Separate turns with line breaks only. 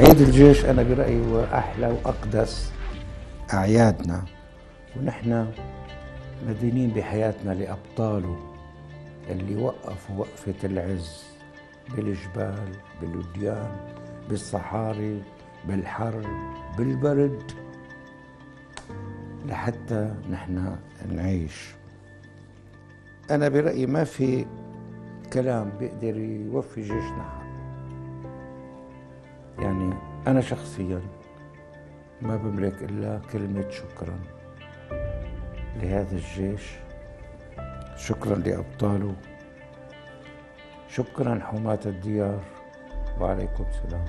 عيد الجيش أنا برأيي هو أحلى وأقدس أعيادنا. ونحن مدينين بحياتنا لأبطاله اللي وقفوا وقفة العز بالجبال بالوديان بالصحاري بالحر بالبرد لحتى نحن نعيش. أنا برأيي ما في كلام بيقدر يوفي جيشنا. حق يعني أنا شخصيا ما بملك إلا كلمة شكرا لهذا الجيش. شكرا لأبطاله. شكرا حماة الديار. وعليكم السلام.